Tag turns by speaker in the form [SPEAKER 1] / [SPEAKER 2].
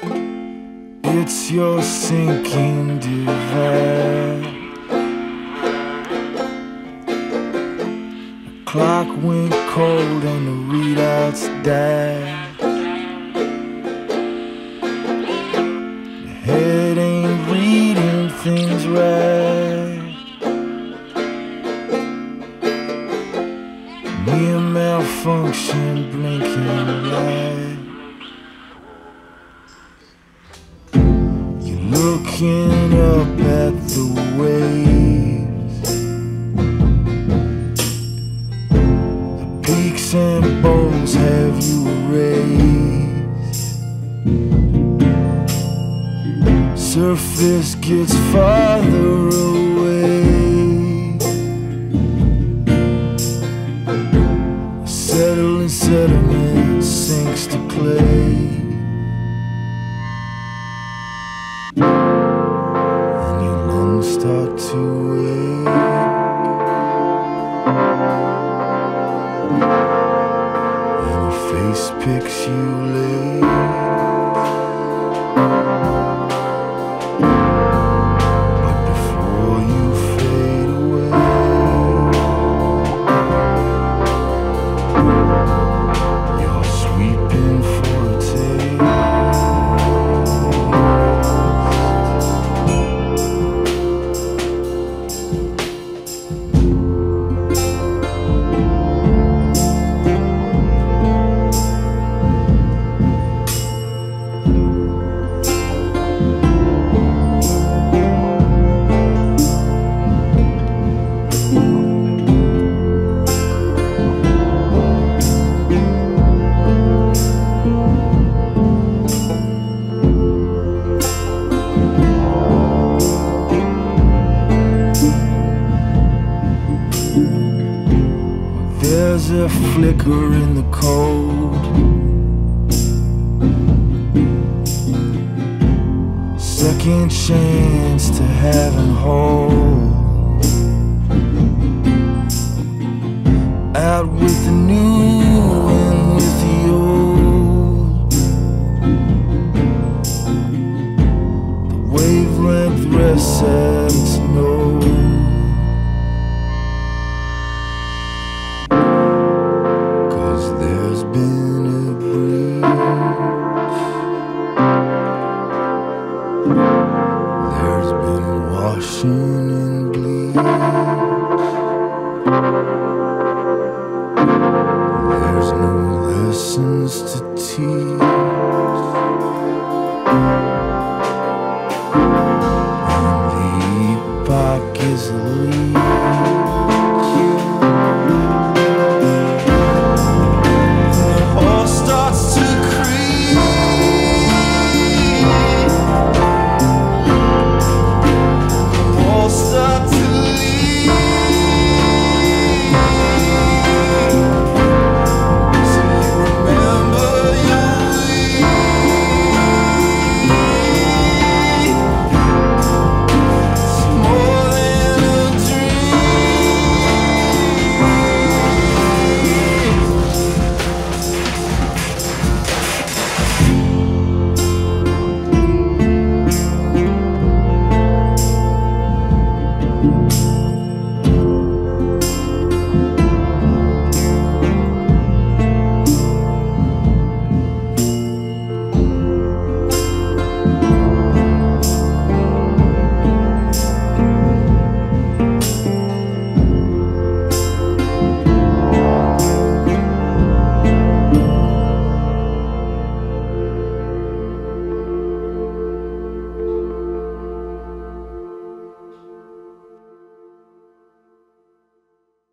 [SPEAKER 1] It's your sinking divide. The clock went cold and the readouts died. Your head ain't reading things right. Near malfunction, blinking light. Looking up at the waves. The peaks and bowls have you erased. Surface gets farther away. Settling sediment sinks to clay. A flicker in the cold. Second chance to have and hold.